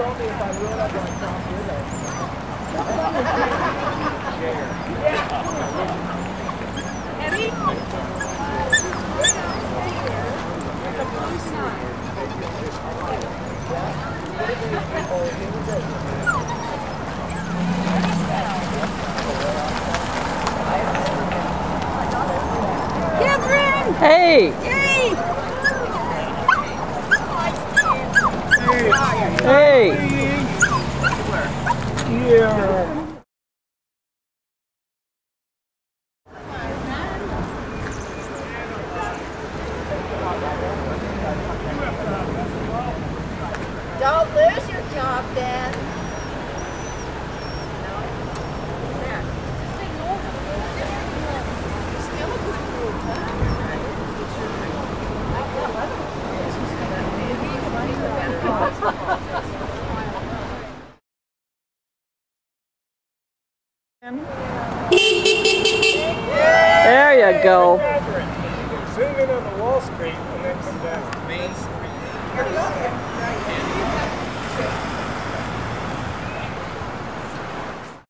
told me if I up on Tom Catherine! Hey! Yay! Hey! Yeah. Don't lose There you go. Zoom in on the Wall Street and then come down.